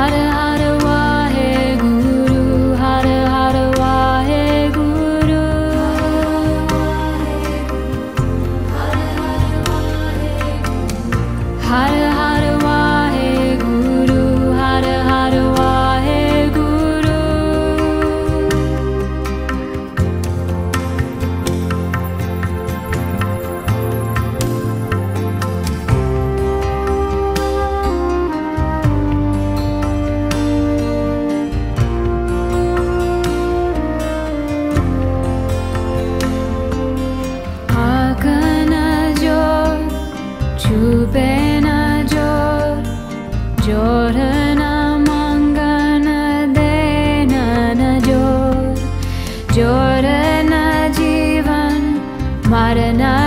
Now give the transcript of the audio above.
not a not enough.